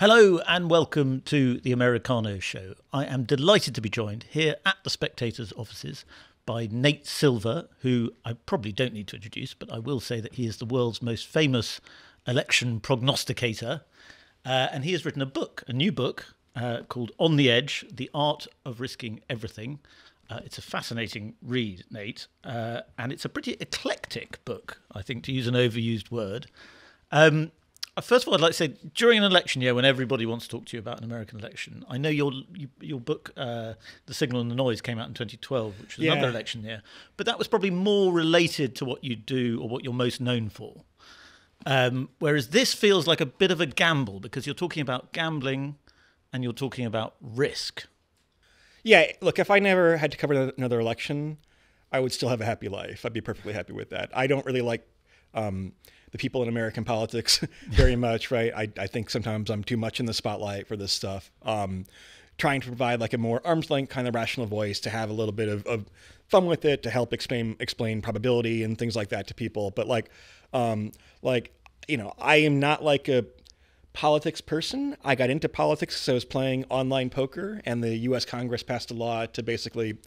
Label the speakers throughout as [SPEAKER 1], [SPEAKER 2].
[SPEAKER 1] Hello and welcome to the Americano Show. I am delighted to be joined here at the Spectator's offices by Nate Silver, who I probably don't need to introduce, but I will say that he is the world's most famous election prognosticator. Uh, and he has written a book, a new book uh, called On the Edge The Art of Risking Everything. Uh, it's a fascinating read, Nate, uh, and it's a pretty eclectic book, I think, to use an overused word. Um, First of all, I'd like to say during an election year when everybody wants to talk to you about an American election, I know your your book, uh, The Signal and the Noise, came out in 2012, which was yeah. another election year, but that was probably more related to what you do or what you're most known for. Um, whereas this feels like a bit of a gamble because you're talking about gambling and you're talking about risk.
[SPEAKER 2] Yeah, look, if I never had to cover another election, I would still have a happy life. I'd be perfectly happy with that. I don't really like. Um, the people in American politics very much, right? I, I think sometimes I'm too much in the spotlight for this stuff. Um, trying to provide like a more arm's length kind of rational voice to have a little bit of, of fun with it to help explain explain probability and things like that to people. But like, um, like you know, I am not like a politics person. I got into politics because I was playing online poker, and the U.S. Congress passed a law to basically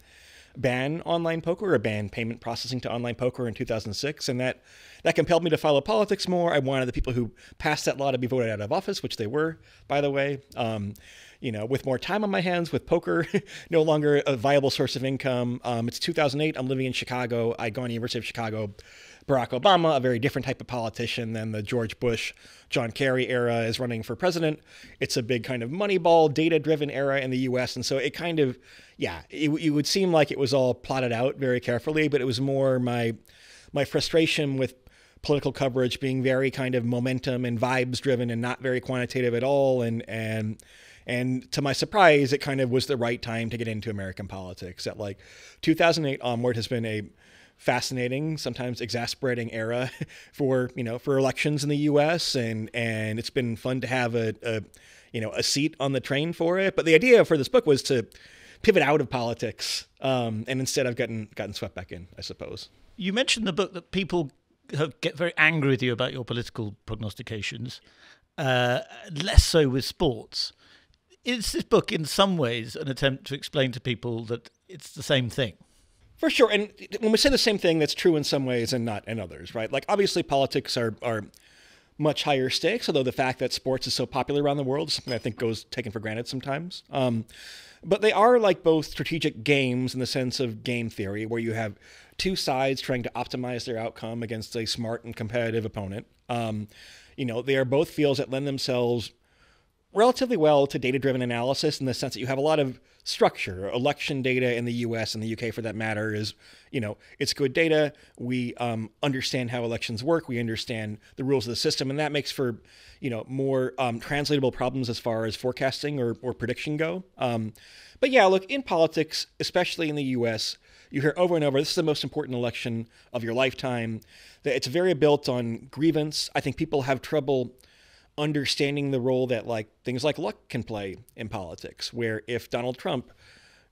[SPEAKER 2] ban online poker or ban payment processing to online poker in 2006, and that that compelled me to follow politics more. I wanted the people who passed that law to be voted out of office, which they were, by the way. Um, you know, with more time on my hands, with poker no longer a viable source of income. Um, it's 2008. I'm living in Chicago. I go to University of Chicago. Barack Obama, a very different type of politician than the George Bush, John Kerry era, is running for president. It's a big kind of moneyball, data driven era in the US. And so it kind of, yeah, it, it would seem like it was all plotted out very carefully, but it was more my my frustration with political coverage being very kind of momentum and vibes driven and not very quantitative at all and and and to my surprise it kind of was the right time to get into american politics at like 2008 onward has been a fascinating sometimes exasperating era for you know for elections in the us and and it's been fun to have a, a you know a seat on the train for it but the idea for this book was to pivot out of politics um, and instead i've gotten gotten swept back in i suppose
[SPEAKER 1] you mentioned the book that people get very angry with you about your political prognostications, uh, less so with sports. Is this book, in some ways, an attempt to explain to people that it's the same thing?
[SPEAKER 2] For sure. And when we say the same thing, that's true in some ways and not in others, right? Like, obviously, politics are, are much higher stakes, although the fact that sports is so popular around the world is something I think goes taken for granted sometimes. Um, but they are like both strategic games in the sense of game theory, where you have two sides trying to optimize their outcome against a smart and competitive opponent. Um, you know, they are both fields that lend themselves relatively well to data driven analysis in the sense that you have a lot of structure. Election data in the US and the UK, for that matter, is, you know, it's good data. We um, understand how elections work, we understand the rules of the system, and that makes for, you know, more um, translatable problems as far as forecasting or, or prediction go. Um, but yeah, look, in politics, especially in the US, you hear over and over this is the most important election of your lifetime. That it's very built on grievance. I think people have trouble understanding the role that like things like luck can play in politics, where if Donald Trump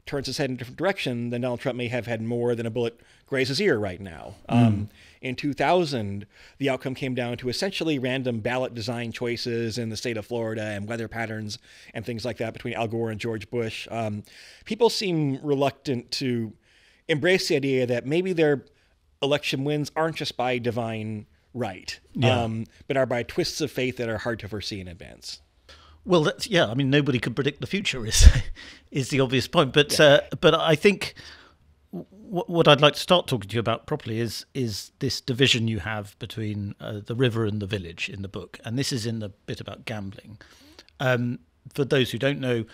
[SPEAKER 2] turns his head in a different direction, then Donald Trump may have had more than a bullet graze his ear right now. Mm. Um, in 2000, the outcome came down to essentially random ballot design choices in the state of Florida and weather patterns and things like that between Al Gore and George Bush. Um, people seem reluctant to embrace the idea that maybe their election wins aren't just by divine right, yeah. um, but are by twists of fate that are hard to foresee in advance.
[SPEAKER 1] Well, that's, yeah. I mean, nobody can predict the future. Is is the obvious point? But yeah. uh, but I think what I'd like to start talking to you about properly is is this division you have between uh, the river and the village in the book, and this is in the bit about gambling. Um, for those who don't know,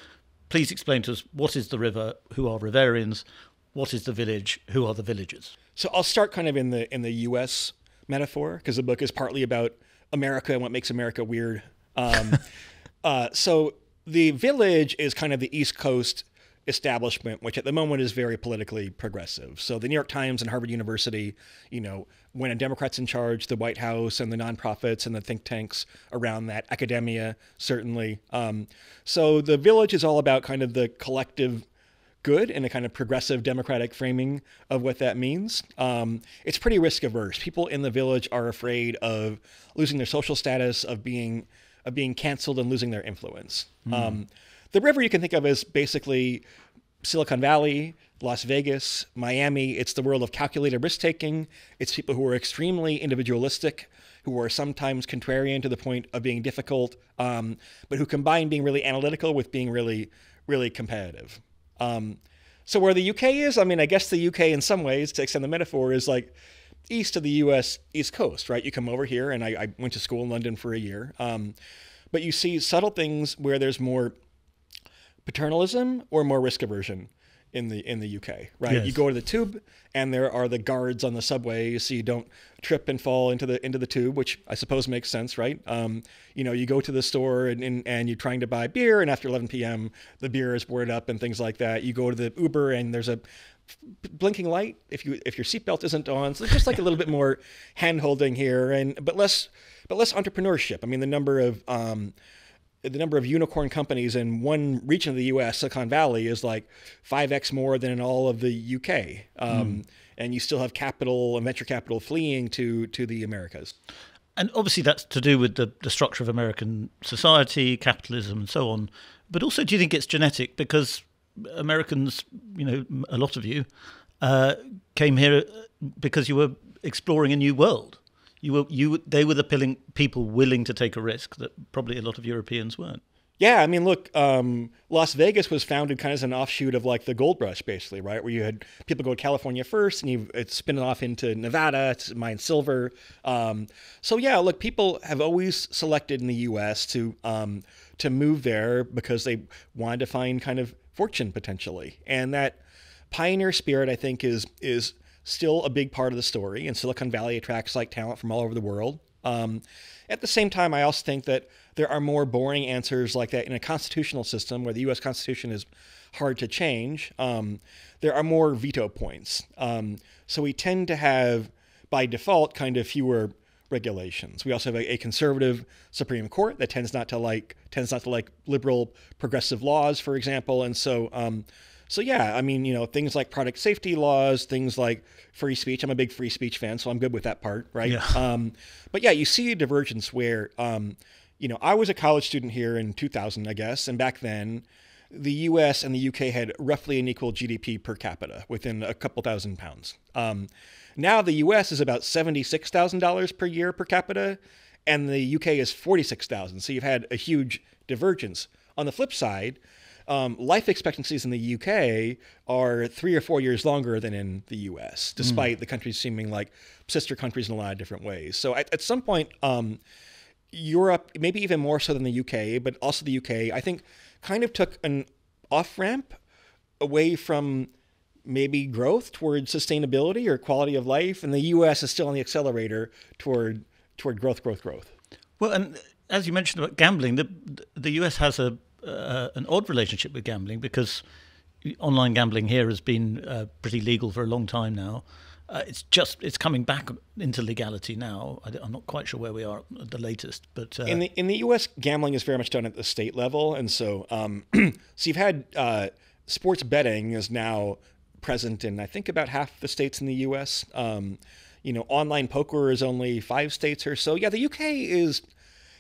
[SPEAKER 1] please explain to us what is the river, who are Riverians, what is the village? Who are the villagers?
[SPEAKER 2] So I'll start kind of in the in the U.S. metaphor because the book is partly about America and what makes America weird. Um, uh, so the village is kind of the East Coast establishment, which at the moment is very politically progressive. So the New York Times and Harvard University, you know, when a Democrat's in charge, the White House and the nonprofits and the think tanks around that, academia certainly. Um, so the village is all about kind of the collective good in a kind of progressive democratic framing of what that means. Um, it's pretty risk averse. People in the village are afraid of losing their social status, of being of being canceled and losing their influence. Um, the river you can think of as basically Silicon Valley, Las Vegas, Miami. It's the world of calculated risk taking. It's people who are extremely individualistic, who are sometimes contrarian to the point of being difficult, um, but who combine being really analytical with being really, really competitive. Um, so where the UK is, I mean, I guess the UK in some ways, to extend the metaphor, is like east of the U.S. East Coast, right? You come over here, and I, I went to school in London for a year, um, but you see subtle things where there's more paternalism or more risk aversion in the in the UK, right?
[SPEAKER 1] Yes.
[SPEAKER 2] You go to the tube and there are the guards on the subway so you don't trip and fall into the into the tube, which I suppose makes sense, right? Um, you know, you go to the store and, and, and you're trying to buy beer and after 11 p.m. the beer is boarded up and things like that. You go to the Uber and there's a blinking light if you if your seatbelt isn't on. So just like a little bit more hand holding here and but less but less entrepreneurship. I mean the number of um, the number of unicorn companies in one region of the U.S., Silicon Valley, is like five x more than in all of the U.K. Um, And you still have capital and venture capital fleeing to to the Americas.
[SPEAKER 1] And obviously, that's to do with the, the structure of American society, capitalism, and so on. But also, do you think it's genetic? Because Americans, you know, a lot of you, uh, came here because you were exploring a new world. You were, you, they were the pilling, people willing to take a risk that probably a lot of Europeans weren't.
[SPEAKER 2] Yeah, I mean, look, um, Las Vegas was founded kind of as an offshoot of like the gold rush, basically, right? Where you had people go to California first, and you it's spinning off into Nevada to mine silver. Um, so yeah, look, people have always selected in the U.S. to um, to move there because they wanted to find kind of fortune potentially, and that pioneer spirit, I think, is is still a big part of the story. And Silicon Valley attracts like talent from all over the world. Um, at the same time, I also think that there are more boring answers like that in a constitutional system where the U.S. Constitution is hard to change. Um, there are more veto points. Um, so we tend to have, by default, kind of fewer regulations. We also have a, a, conservative Supreme Court that tends not to like tends not to like liberal progressive laws, for example. And so, um, so yeah, I mean, you know, things like product safety laws, things like free speech. I'm a big free speech fan, so I'm good with that part, right?
[SPEAKER 1] Yeah.
[SPEAKER 2] Um, but yeah, you see a divergence where, um, you know, I was a college student here in 2000, I guess, and back then, the U.S. and the U.K. had roughly an equal GDP per capita, within a couple thousand pounds. Um, now the U.S. is about seventy-six thousand dollars per year per capita, and the U.K. is forty-six thousand. So you've had a huge divergence. On the flip side, um, life expectancies in the UK are three or four years longer than in the US, despite mm. the countries seeming like sister countries in a lot of different ways. So at, at some point, um, Europe, maybe even more so than the UK, but also the UK, I think kind of took an off ramp away from maybe growth toward sustainability or quality of life, and the U.S. is still on the accelerator toward toward growth, growth, growth.
[SPEAKER 1] Well, and as you mentioned about gambling, the the U.S. has a uh, an odd relationship with gambling because online gambling here has been uh, pretty legal for a long time now. Uh, it's just it's coming back into legality now. I, am not quite sure where we are at the latest, but uh,
[SPEAKER 2] in the in the U.S., gambling is very much done at the state level, and so um, so you've had uh, sports betting is now present in I think about half the states in the U.S. Um, you know, online poker is only five states or so. Yeah, the UK is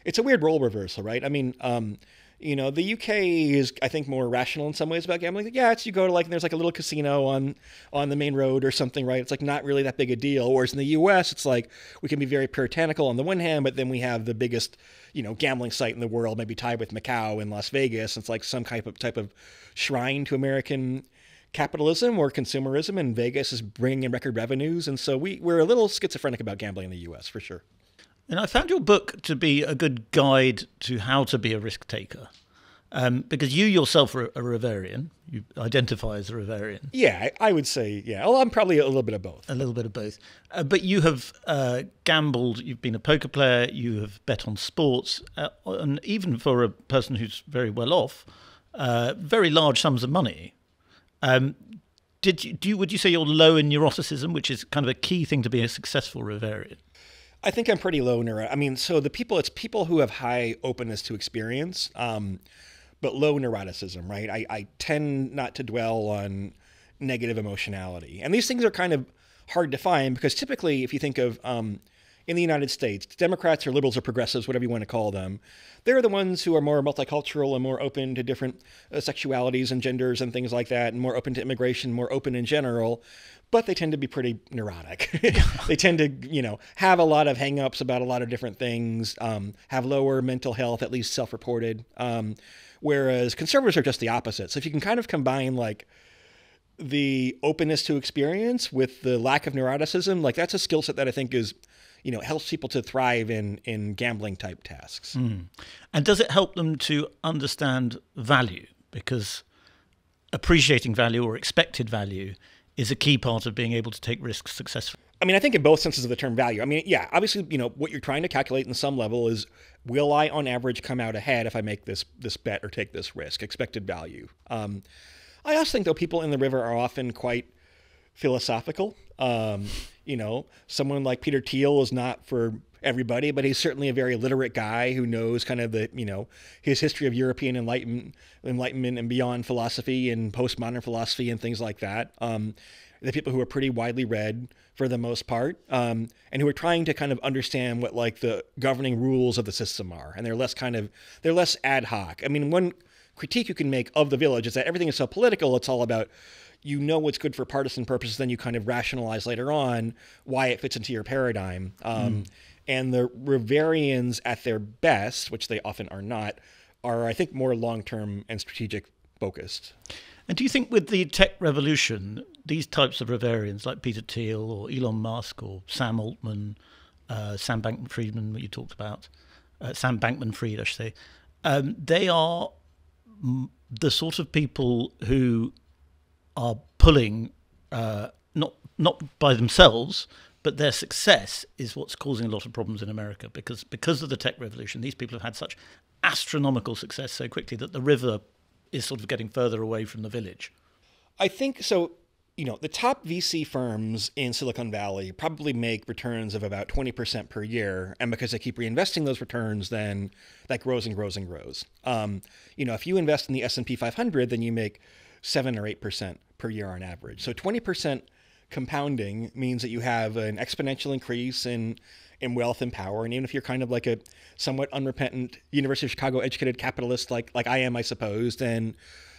[SPEAKER 2] it's a weird role reversal, right? I mean. Um, you know, the UK is, I think, more rational in some ways about gambling. Yeah, it's you go to like, and there's like a little casino on on the main road or something, right? It's like not really that big a deal. Whereas in the US, it's like we can be very puritanical on the one hand, but then we have the biggest, you know, gambling site in the world, maybe tied with Macau in Las Vegas. It's like some type of type of shrine to American capitalism or consumerism, and Vegas is bringing in record revenues, and so we we're a little schizophrenic about gambling in the U.S. for sure.
[SPEAKER 1] And I found your book to be a good guide to how to be a risk taker. Um, because you yourself are a Riverian, you identify as a Riverian.
[SPEAKER 2] Yeah, I, would say, yeah. Well, I'm probably a little bit of both.
[SPEAKER 1] A little bit of both. Uh, but you have uh, gambled, you've been a poker player, you have bet on sports, uh, and even for a person who's very well off, uh, very large sums of money. Um, did you, do you, would you say you're low in neuroticism, which is kind of a key thing to be a successful Riverian?
[SPEAKER 2] I think I'm pretty low neuro. I mean, so the people, it's people who have high openness to experience, um, but low neuroticism, right? I, I tend not to dwell on negative emotionality. And these things are kind of hard to find because typically, if you think of, um, in the United States, Democrats or liberals or progressives, whatever you want to call them, they're the ones who are more multicultural and more open to different uh, sexualities and genders and things like that, and more open to immigration, more open in general. But they tend to be pretty neurotic. they tend to, you know, have a lot of hangups about a lot of different things, um, have lower mental health, at least self-reported. Um, whereas conservatives are just the opposite. So if you can kind of combine like the openness to experience with the lack of neuroticism, like that's a skill set that I think is, you know, helps people to thrive in in gambling type tasks.
[SPEAKER 1] Mm. And does it help them to understand value? Because appreciating value or expected value is a key part of being able to take risks successfully.
[SPEAKER 2] I mean, I think in both senses of the term value. I mean, yeah, obviously, you know, what you're trying to calculate in some level is will I, on average, come out ahead if I make this this bet or take this risk? Expected value. Um, I also think, though, people in the river are often quite philosophical. Um, you know, someone like Peter Thiel is not for everybody, but he's certainly a very literate guy who knows kind of the, you know, his history of European enlightenment, enlightenment and beyond philosophy and postmodern philosophy and things like that. Um, the people who are pretty widely read for the most part, um, and who are trying to kind of understand what like the governing rules of the system are, and they're less kind of they're less ad hoc. I mean, one critique you can make of the village is that everything is so political. It's all about you know what's good for partisan purposes, then you kind of rationalize later on why it fits into your paradigm. Um, mm. And the Riverians, at their best, which they often are not, are I think more long term and strategic focused.
[SPEAKER 1] And do you think with the tech revolution, these types of Riverians like Peter Thiel or Elon Musk or Sam Altman, uh, Sam Bankman Friedman, what you talked about, uh, Sam Bankman Fried, I should say, um, they are the sort of people who are pulling uh, not not by themselves, but their success is what's causing a lot of problems in America because because of the tech revolution, these people have had such astronomical success so quickly that the river is sort of getting further away from the village.
[SPEAKER 2] I think so you know, the top VC firms in Silicon Valley probably make returns of about 20% per year. And because they keep reinvesting those returns, then that grows and grows and grows. Um, you know, if you invest in the S&P 500, then you make 7 or 8% per year on average. So 20% compounding means that you have an exponential increase in in wealth and power. And even if you're kind of like a somewhat unrepentant University of Chicago educated capitalist like like I am, I suppose, then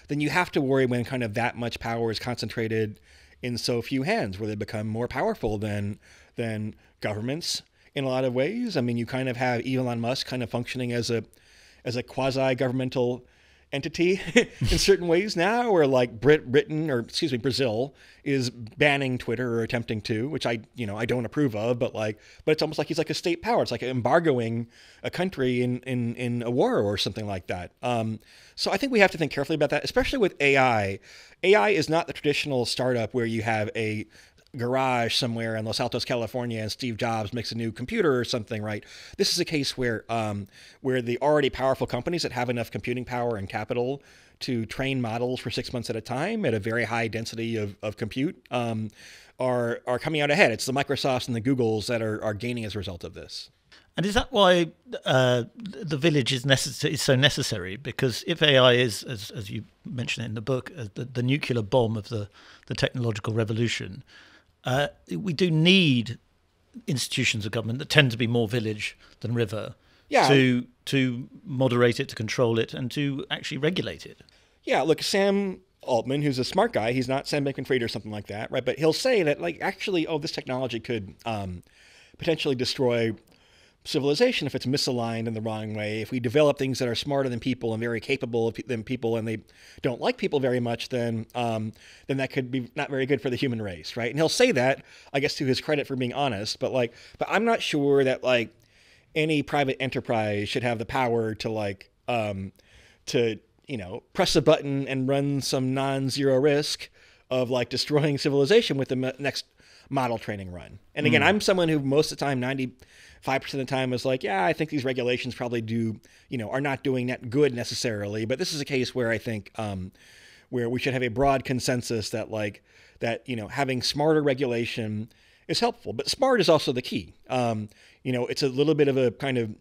[SPEAKER 2] then you have to worry when kind of that much power is concentrated in so few hands, where they become more powerful than than governments in a lot of ways. I mean, you kind of have Elon Musk kind of functioning as a as a quasi governmental entity in certain ways now, or like Brit Britain or excuse me Brazil is banning Twitter or attempting to, which I you know I don't approve of, but like but it's almost like he's like a state power. It's like embargoing a country in in in a war or something like that. Um, so I think we have to think carefully about that, especially with AI. AI is not the traditional startup where you have a garage somewhere in Los Altos, California, and Steve Jobs makes a new computer or something, right? This is a case where um, where the already powerful companies that have enough computing power and capital to train models for six months at a time at a very high density of, of compute um, are are coming out ahead. It's the Microsofts and the Googles that are, are gaining as a result of this.
[SPEAKER 1] And is that why uh, the village is, necess- is so necessary? Because if AI is, as, as you mentioned in the book, uh, the, the nuclear bomb of the, the technological revolution, uh, we do need institutions of government that tend to be more village than river yeah. to to moderate it, to control it, and to actually regulate it.
[SPEAKER 2] Yeah, look, Sam Altman, who's a smart guy, he's not Sam Bankman-Fried or something like that, right? But he'll say that, like, actually, oh, this technology could um, potentially destroy civilization if it's misaligned in the wrong way. If we develop things that are smarter than people and very capable than people, and they don't like people very much, then um, then that could be not very good for the human race, right? And he'll say that, I guess, to his credit for being honest. But like, but I'm not sure that like any private enterprise should have the power to like um, to you know press a button and run some non-zero risk of like destroying civilization with the next model training run. And again, mm. I'm someone who most of the time, 95% of the time is like, yeah, I think these regulations probably do, you know, are not doing that good necessarily. But this is a case where I think, um, where we should have a broad consensus that like, that, you know, having smarter regulation is helpful. But smart is also the key. Um, you know, it's a little bit of a kind of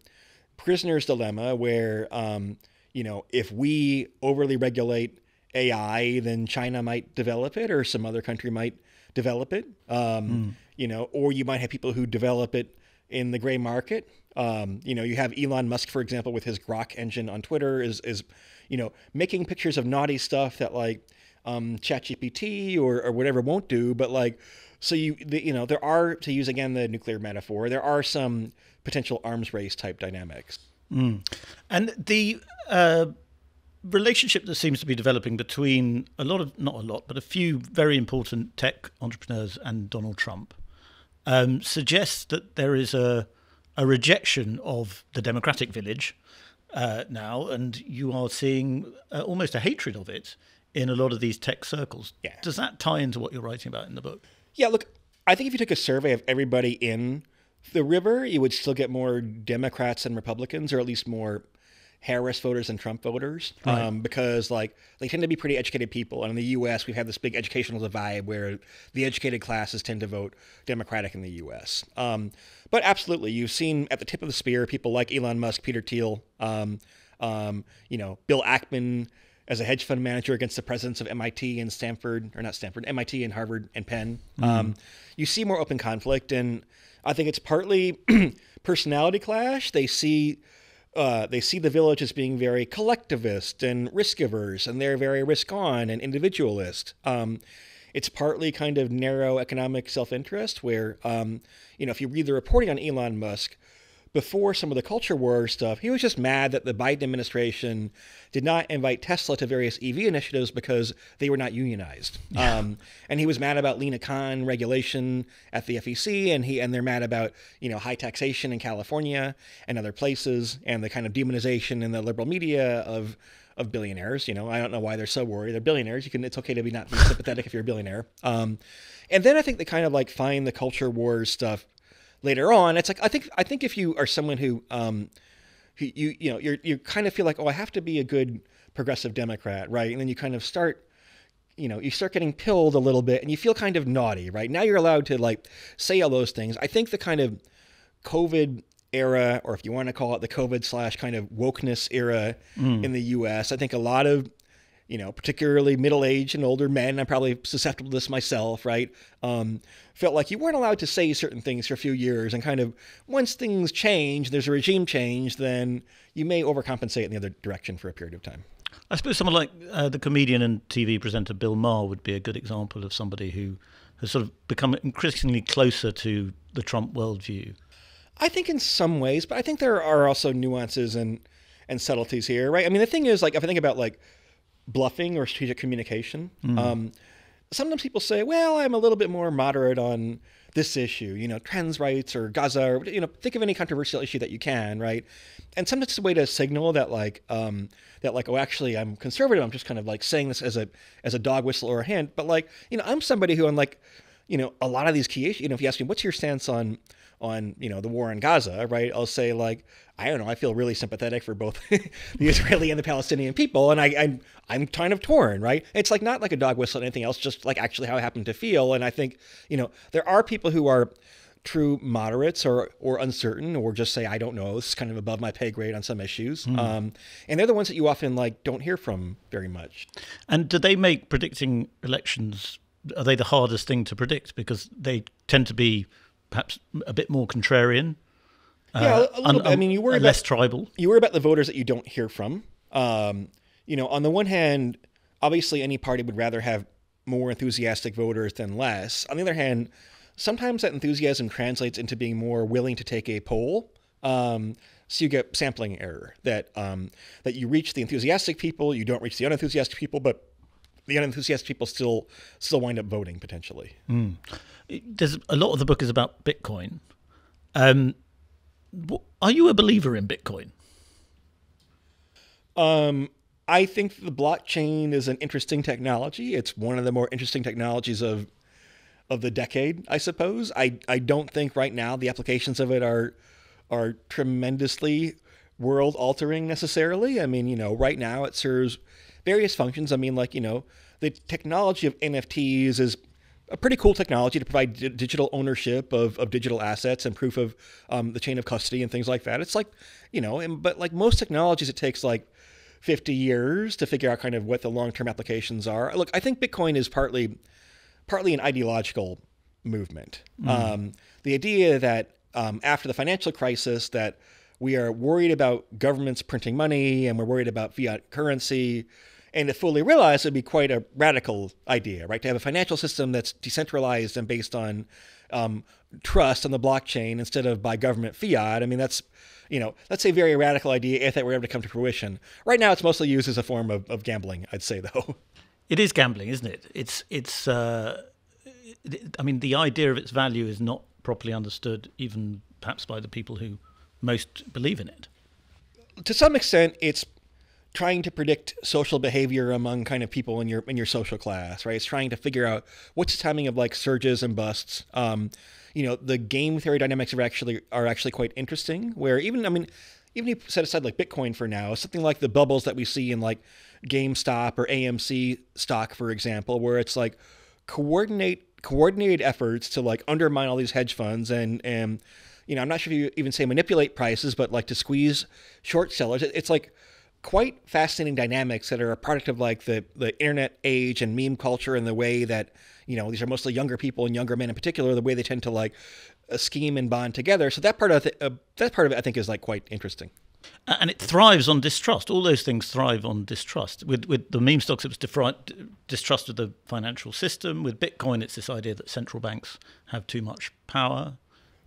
[SPEAKER 2] prisoner's dilemma where, um, you know, if we overly regulate AI, then China might develop it or some other country might develop it. Um, mm. You know, or you might have people who develop it in the gray market. Um, you know, you have Elon Musk, for example, with his Grok engine on Twitter, is is you know making pictures of naughty stuff that like um, ChatGPT or or whatever won't do, but like so you the, you know there are to use again the nuclear metaphor, there are some potential arms race type dynamics.
[SPEAKER 1] And the uh, relationship that seems to be developing between a lot of, not a lot, but a few very important tech entrepreneurs and Donald Trump um, suggests that there is a, a rejection of the democratic village uh, now, and you are seeing uh, almost a hatred of it in a lot of these tech circles.
[SPEAKER 2] Yeah.
[SPEAKER 1] Does that tie into what you're writing about in the book?
[SPEAKER 2] Yeah, look, I think if you took a survey of everybody in the river, you would still get more Democrats and Republicans, or at least more Harris voters and Trump voters, um, because like they tend to be pretty educated people, and in the U.S. we've had this big educational divide where the educated classes tend to vote Democratic in the U.S. Um, but absolutely, you've seen at the tip of the spear people like Elon Musk, Peter Thiel, um, um, you know, Bill Ackman as a hedge fund manager against the presidents of MIT and Stanford, or not Stanford, MIT and Harvard and Penn. Um, you see more open conflict, and I think it's partly personality clash. They see uh, they see the village as being very collectivist and risk averse, and they're very risk on and individualist. Um, it's partly kind of narrow economic self interest, where um, you know if you read the reporting on Elon Musk before some of the culture war stuff, he was just mad that the Biden administration did not invite Tesla to various EV initiatives because they were not unionized. Um, and he was mad about Lina Khan regulation at the FTC, and he and they're mad about you know high taxation in California and other places, and the kind of demonization in the liberal media of of billionaires. You know, I don't know why they're so worried. They're billionaires. You can. It's okay to be not be sympathetic if you're a billionaire. Um, and then I think they kind of like find the culture wars stuff later on. It's like I think I think if you are someone who um, who you you know you you kind of feel like oh I have to be a good progressive Democrat, right? And then you kind of start you know you start getting pilled a little bit and you feel kind of naughty, right? Now you're allowed to like say all those things. I think the kind of COVID era, or if you want to call it the COVID slash kind of wokeness era in the U.S., I think a lot of you know, particularly middle aged and older men, I'm probably susceptible to this myself, right? Um, felt like you weren't allowed to say certain things for a few years, and kind of once things change, there's a regime change, then you may overcompensate in the other direction for a period of time.
[SPEAKER 1] I suppose someone like uh, the comedian and TV presenter Bill Maher would be a good example of somebody who has sort of become increasingly closer to the Trump worldview.
[SPEAKER 2] I think in some ways, but I think there are also nuances and and subtleties here, right? I mean, the thing is, like, if I think about like bluffing or strategic communication, um, sometimes people say, "Well, I'm a little bit more moderate on this issue, you know, trans rights or Gaza, or you know, think of any controversial issue that you can, right?" And sometimes it's a way to signal that, like, um, that like, oh, actually, I'm conservative. I'm just kind of like saying this as a as a dog whistle or a hint, but like, you know, I'm somebody who, on like, you know, a lot of these key issues. You know, if you ask me, what's your stance on on you know the war in Gaza, right? I'll say like I don't know. I feel really sympathetic for both the Israeli and the Palestinian people, and I, I'm I'm kind of torn, right? It's like not like a dog whistle or anything else, just like actually how I happen to feel. And I think you know there are people who are true moderates or or uncertain or just say I don't know. It's kind of above my pay grade on some issues, um, and they're the ones that you often like don't hear from very much.
[SPEAKER 1] And do they make predicting elections? Are they the hardest thing to predict because they tend to be perhaps a bit more contrarian?
[SPEAKER 2] Yeah, a little
[SPEAKER 1] un-
[SPEAKER 2] bit. I mean, you worry
[SPEAKER 1] uh,
[SPEAKER 2] about
[SPEAKER 1] less tribal.
[SPEAKER 2] you worry about the voters that you don't hear from. Um, you know, on the one hand, obviously any party would rather have more enthusiastic voters than less. On the other hand, sometimes that enthusiasm translates into being more willing to take a poll. Um, so you get sampling error that um, that you reach the enthusiastic people, you don't reach the unenthusiastic people, but the unenthusiastic people still still wind up voting potentially.
[SPEAKER 1] There's a lot of the book is about Bitcoin. Um, are you a believer in Bitcoin?
[SPEAKER 2] Um, I think the blockchain is an interesting technology. It's one of the more interesting technologies of of the decade, I suppose. I, I don't think right now the applications of it are are tremendously world altering necessarily. I mean, you know, right now it serves various functions. I mean, like, you know, the technology of NFTs is a pretty cool technology to provide di- digital ownership of, of digital assets and proof of um, the chain of custody and things like that. It's like, you know, and, but like most technologies, it takes like 50 years to figure out kind of what the long term applications are. Look, I think Bitcoin is partly partly an ideological movement. Um, the idea that um, after the financial crisis that we are worried about governments printing money and we're worried about fiat currency. And to fully realize it would be quite a radical idea, right? To have a financial system that's decentralized and based on um, trust on the blockchain instead of by government fiat. I mean, that's you know, that's a very radical idea if that were ever to come to fruition. Right now, it's mostly used as a form of, of gambling, I'd say, though.
[SPEAKER 1] It is gambling, isn't it? It's it's. Uh, I mean, the idea of its value is not properly understood, even perhaps by the people who most believe in it.
[SPEAKER 2] To some extent, it's trying to predict social behavior among kind of people in your in your social class, right? It's trying to figure out what's the timing of like surges and busts. Um, you know, the game theory dynamics are actually are actually quite interesting. Where even I mean, even if you set aside like Bitcoin for now, something like the bubbles that we see in like GameStop or AMC stock, for example, where it's like coordinate coordinated efforts to like undermine all these hedge funds and and you know I'm not sure if you even say manipulate prices, but like to squeeze short sellers. It's like quite fascinating dynamics that are a product of like the the internet age and meme culture and the way that you know these are mostly younger people and younger men in particular the way they tend to like scheme and bond together. So that part of uh, that part of it I think is like quite interesting
[SPEAKER 1] and it thrives on distrust. All those things thrive on distrust. With with the meme stocks, it was defri- distrust of the financial system. With Bitcoin, it's this idea that central banks have too much power.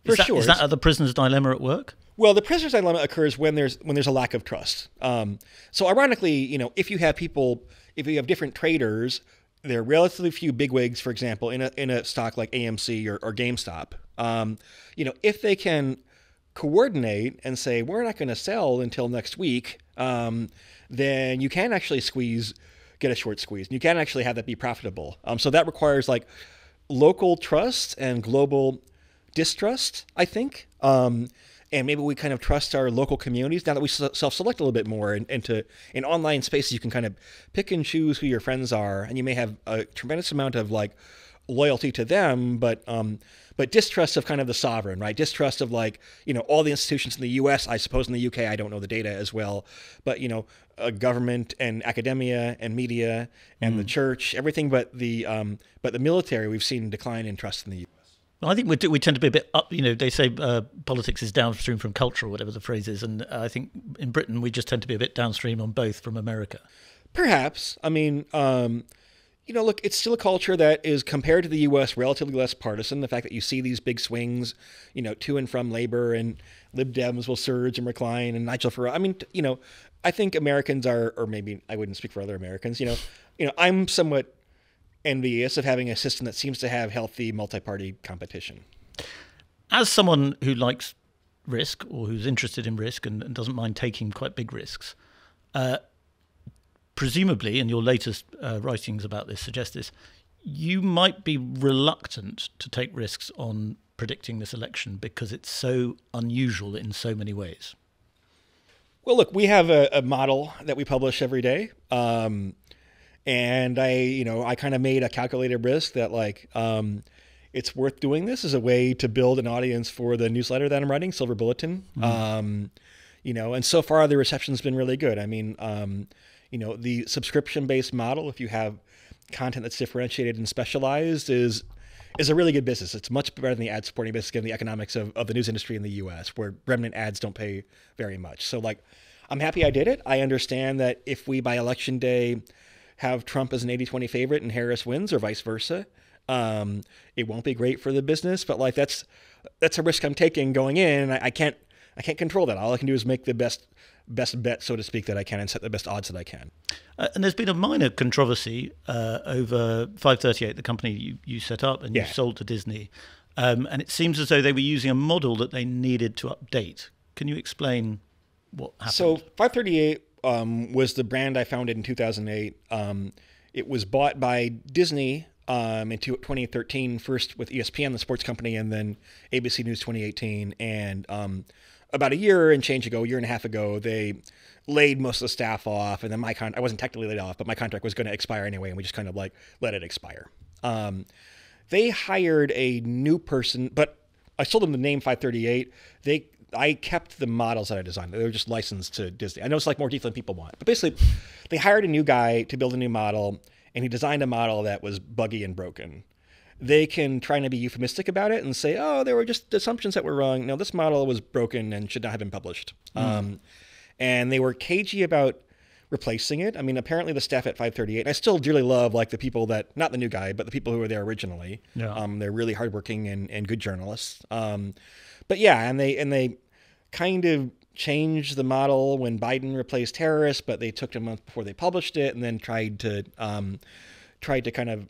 [SPEAKER 1] Is
[SPEAKER 2] For
[SPEAKER 1] that,
[SPEAKER 2] sure.
[SPEAKER 1] Is that the prisoner's dilemma at work?
[SPEAKER 2] Well, the prisoner's dilemma occurs when there's when there's a lack of trust. Um, so, ironically, you know, if you have people, if you have different traders, there are relatively few bigwigs, for example, in a in a stock like AMC or, or GameStop. Um, you know, if they can coordinate and say we're not going to sell until next week, um, then you can actually squeeze, get a short squeeze, and you can actually have that be profitable. Um, so that requires like local trust and global distrust, I think. Um, and maybe we kind of trust our local communities now that we self-select a little bit more and, and to in online spaces you can kind of pick and choose who your friends are and you may have a tremendous amount of like loyalty to them but um, but distrust of kind of the sovereign, right? Distrust of like, you know, all the institutions in the US, I suppose in the UK, I don't know the data as well, but, you know, uh, government and academia and media and mm. the church, everything but the, um, but the military, we've seen decline in trust in the US.
[SPEAKER 1] Well, I think we, do, we tend to be a bit up. You know, they say uh, politics is downstream from culture, or whatever the phrase is, and I think in Britain we just tend to be a bit downstream on both from America.
[SPEAKER 2] Perhaps. I mean, um, you know, look, it's still a culture that is compared to the U.S. relatively less partisan. The fact that you see these big swings, you know, to and from labor and Lib Dems will surge and recline and Nigel Farage. I mean, you know, I think Americans are, or maybe I wouldn't speak for other Americans. You know, you know, I'm somewhat envious of having a system that seems to have healthy multi-party competition.
[SPEAKER 1] As someone who likes risk or who's interested in risk and, and doesn't mind taking quite big risks, uh, presumably, and your latest uh, writings about this suggest this, you might be reluctant to take risks on predicting this election because it's so unusual in so many ways.
[SPEAKER 2] Well, look, we have a, a model that we publish every day. Um, and I, you know, I kind of made a calculated risk that like, um, it's worth doing this as a way to build an audience for the newsletter that I'm writing, Silver Bulletin. Mm-hmm. Um, you know, and so far the reception's been really good. I mean, um, you know, the subscription based model, if you have content that's differentiated and specialized, is is a really good business. It's much better than the ad supporting business given the economics of, of the news industry in the US, where remnant ads don't pay very much. So like I'm happy I did it. I understand that if we by election day have Trump as an 80-20 favorite and Harris wins or vice versa, um, it won't be great for the business. But like that's that's a risk I'm taking going in. I, I can't I can't control that. All I can do is make the best best bet, so to speak, that I can and set the best odds that I can.
[SPEAKER 1] Uh, and there's been a minor controversy uh, over 538, the company you, you set up and yeah. you sold to Disney. Um, and it seems as though they were using a model that they needed to update. Can you explain what happened?
[SPEAKER 2] So 538 um, was the brand I founded in 2008. Um, it was bought by Disney um, in 2013, first with ESPN, the sports company, and then ABC News 2018. And um, about a year and change ago, a year and a half ago, they laid most of the staff off, and then my con I wasn't technically laid off, but my contract was going to expire anyway, and we just kind of like let it expire. Um, they hired a new person, but I sold them the name 538. They I kept the models that I designed. They were just licensed to Disney. I know it's like more detail than people want, but basically, they hired a new guy to build a new model, and he designed a model that was buggy and broken. they can try to be euphemistic about it and say, "Oh, there were just assumptions that were wrong. No, this model was broken and should not have been published." Mm. Um, and they were cagey about replacing it. I mean, apparently the staff at 538. I still dearly love like the people that not the new guy, but the people who were there originally. Yeah. Um, they're really hardworking and, and good journalists. Um, but yeah, and they and they kind of changed the model when Biden replaced Harris, but they took a month before they published it, and then tried to um, tried to kind of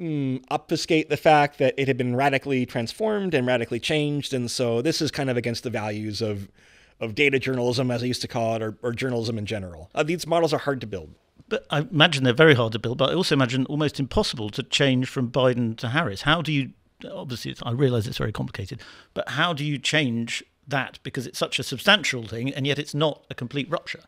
[SPEAKER 2] mm, obfuscate the fact that it had been radically transformed and radically changed, and so this is kind of against the values of of data journalism, as I used to call it, or, or journalism in general. Uh, these models are hard to build.
[SPEAKER 1] But I imagine they're very hard to build, but I also imagine almost impossible to change from Biden to Harris. How do you, obviously, I realize it's very complicated, but how do you change that? Because it's such a substantial thing, and yet it's not a complete rupture.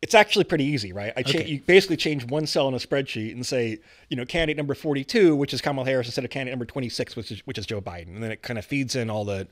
[SPEAKER 2] It's actually pretty easy, right? I cha- You basically change one cell in a spreadsheet and say, you know, candidate number 42, which is Kamala Harris, instead of candidate number 26, which is, which is Joe Biden. And then it kind of feeds in all the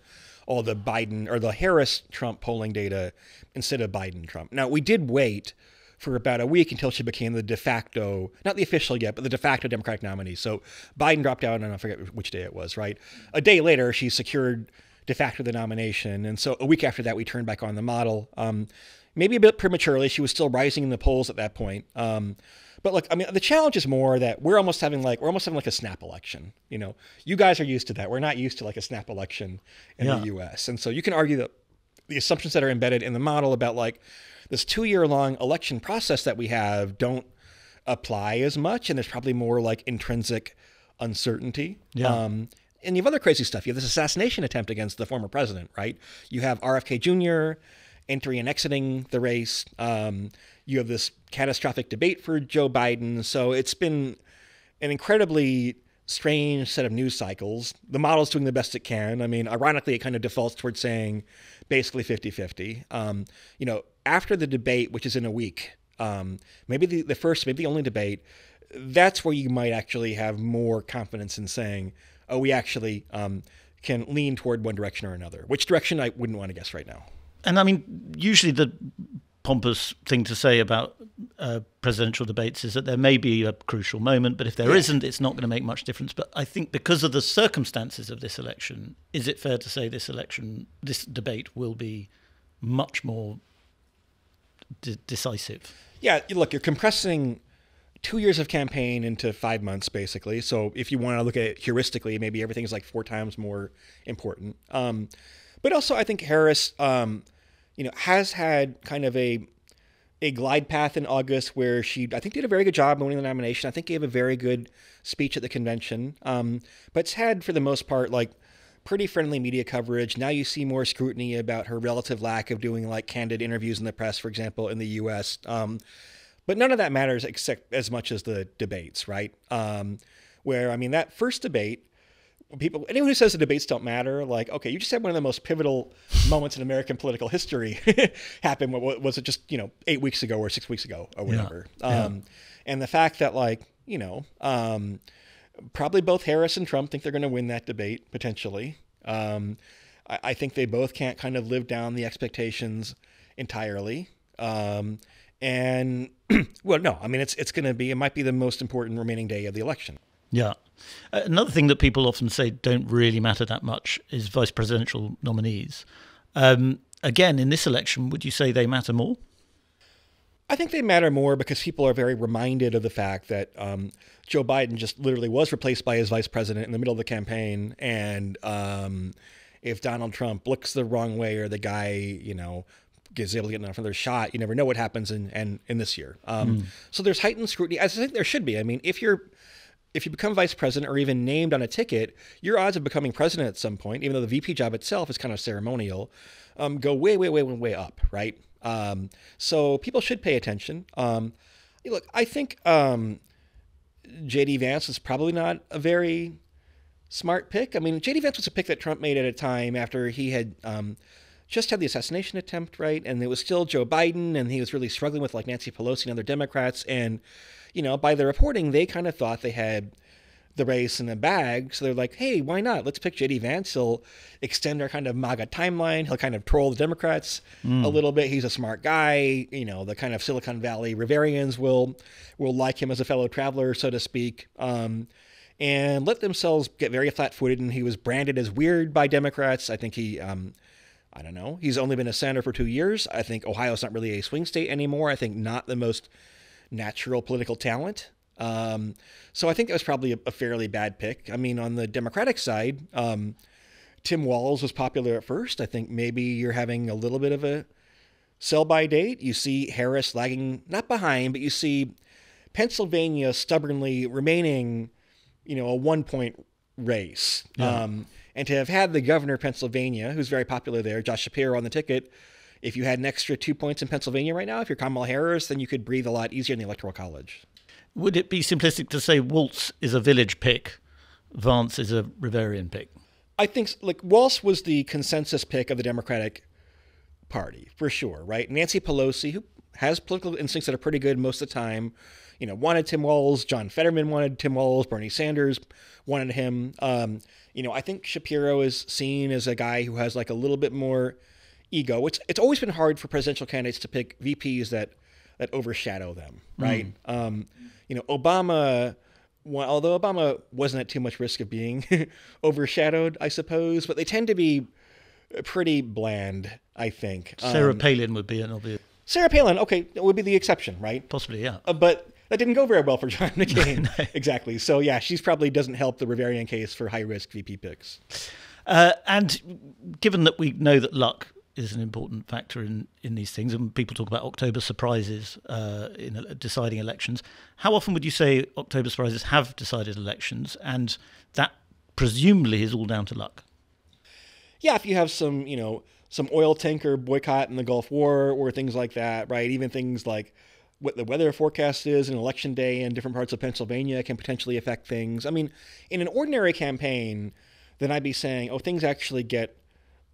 [SPEAKER 2] all the Biden or the Harris Trump polling data instead of Biden Trump. Now, we did wait for about a week until she became the de facto, not the official yet, but the de facto Democratic nominee. So Biden dropped out, and I forget which day it was, right? A day later, she secured de facto the nomination. And so a week after that, we turned back on the model. Um, maybe a bit prematurely. She was still rising in the polls at that point. Um, but look, I mean, the challenge is more that we're almost having like we're almost having like a snap election. You know, you guys are used to that. We're not used to like a snap election in yeah. the U.S. And so you can argue that the assumptions that are embedded in the model about like this two-year-long election process that we have don't apply as much, and there's probably more like intrinsic uncertainty. Yeah. Um, and you have other crazy stuff. You have this assassination attempt against the former president, right? You have RFK Jr. entering and exiting the race. Um, you have this catastrophic debate for Joe Biden. So it's been an incredibly strange set of news cycles. The model's doing the best it can. I mean, ironically, it kind of defaults towards saying basically 50 50. Um, you know, after the debate, which is in a week, um, maybe the, the first, maybe the only debate, that's where you might actually have more confidence in saying, oh, we actually um, can lean toward one direction or another. Which direction I wouldn't want to guess right now.
[SPEAKER 1] And I mean, usually the pompous thing to say about uh, presidential debates is that there may be a crucial moment, but if there yeah. not it's not going to make much difference. But I think because of the circumstances of this election, is it fair to say this election, this debate will be much more de- decisive?
[SPEAKER 2] Yeah, look, you're compressing two years of campaign into five months, basically. So if you want to look at it heuristically, maybe everything is like four times more important. Um, but also, I think Harris. Um, you know, has had kind of a a glide path in August where she, I think, did a very good job winning the nomination. I think gave a very good speech at the convention. Um, but it's had, for the most part, like pretty friendly media coverage. Now you see more scrutiny about her relative lack of doing like candid interviews in the press, for example, in the U.S. Um, but none of that matters except as much as the debates, right? Um, where I mean, that first debate people anyone who says the debates don't matter like okay you just had one of the most pivotal moments in american political history happen what was it just you know eight weeks ago or six weeks ago or whatever yeah. Um, yeah. and the fact that like you know um, probably both harris and trump think they're going to win that debate potentially um, I, I, think they both can't kind of live down the expectations entirely um, and well no i mean it's it's going to be it might be the most important remaining day of the election
[SPEAKER 1] yeah. Uh, another thing that people often say don't really matter that much is vice presidential nominees. Um, again, in this election, would you say they matter more?
[SPEAKER 2] I think they matter more because people are very reminded of the fact that um, Joe Biden just literally was replaced by his vice president in the middle of the campaign. And um, if Donald Trump looks the wrong way or the guy, you know, is able to get another shot, you never know what happens in, in, in this year. Um, mm. So there's heightened scrutiny, as I think there should be. I mean, if you're if you become vice president or even named on a ticket, your odds of becoming president at some point, even though the VP job itself is kind of ceremonial, um, go way, way, way, way, way up, right? Um, so people should pay attention. Um, look, I think um, JD Vance is probably not a very smart pick. I mean, JD Vance was a pick that Trump made at a time after he had um, just had the assassination attempt, right? And it was still Joe Biden, and he was really struggling with like Nancy Pelosi and other Democrats, and you know, by the reporting, they kind of thought they had the race in the bag. So they're like, hey, why not? Let's pick JD Vance. He'll extend our kind of MAGA timeline. He'll kind of troll the Democrats mm. a little bit. He's a smart guy. You know, the kind of Silicon Valley Riverians will will like him as a fellow traveler, so to speak. Um, and let themselves get very flat footed. And he was branded as weird by Democrats. I think he, um, I don't know, he's only been a senator for two years. I think Ohio's not really a swing state anymore. I think not the most natural political talent. Um, so I think that was probably a, a, fairly bad pick. I mean, on the Democratic side, um, Tim Walz was popular at first. I think maybe you're having a little bit of a sell by date. You see Harris lagging, not behind, but you see Pennsylvania stubbornly remaining, you know, a one point race. Yeah. Um, and to have had the governor of Pennsylvania, who's very popular there, Josh Shapiro, on the ticket, if you had an extra two points in Pennsylvania right now, if you're Kamala Harris, then you could breathe a lot easier in the Electoral College.
[SPEAKER 1] Would it be simplistic to say Walz is a village pick, Vance is a Riverian pick?
[SPEAKER 2] I think like Walz was the consensus pick of the Democratic Party for sure, right? Nancy Pelosi, who has political instincts that are pretty good most of the time, you know, wanted Tim Walz. John Fetterman wanted Tim Walz. Bernie Sanders wanted him. Um, you know, I think Shapiro is seen as a guy who has like a little bit more ego. It's it's always been hard for presidential candidates to pick VPs that that overshadow them, right? Mm. Um, you know, Obama. Well, although Obama wasn't at too much risk of being overshadowed, I suppose, but they tend to be pretty bland. I think
[SPEAKER 1] Sarah um, Palin would be an obvious.
[SPEAKER 2] Sarah Palin, okay, would be the exception, right?
[SPEAKER 1] Possibly, yeah.
[SPEAKER 2] Uh, but that didn't go very well for John McCain. exactly. So yeah, she's probably doesn't help the Riverian case for high risk VP picks.
[SPEAKER 1] Uh, and given that we know that luck is an important factor in, in these things, and people talk about October surprises uh, in deciding elections, how often would you say October surprises have decided elections, and that presumably is all down to luck?
[SPEAKER 2] Yeah, if you have some, you know, some oil tanker boycott in the Gulf War or things like that, right? Even things like what the weather forecast is and election day in different parts of Pennsylvania can potentially affect things. I mean, in an ordinary campaign, then I'd be saying, oh, things actually get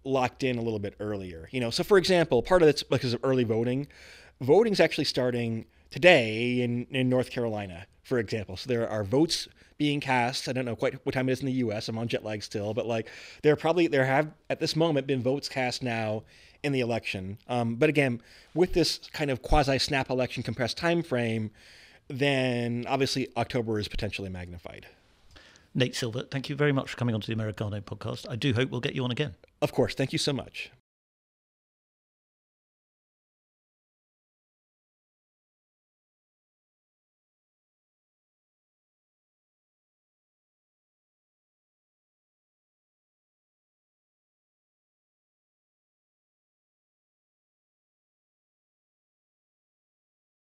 [SPEAKER 2] locked in a little bit earlier. You know, so for example, part of it's because of early voting. Voting's actually starting today in, in North Carolina, for example. So there are votes being cast. I don't know quite what time it is in the U.S. I'm on jet lag still, but like there probably there have at this moment been votes cast now in the election. Um, but again, with this kind of quasi snap election compressed time frame, then obviously October is potentially magnified.
[SPEAKER 1] Nate Silver, thank you very much for coming on to the Americano podcast. I do hope we'll get you on again.
[SPEAKER 2] Of course. Thank you so much.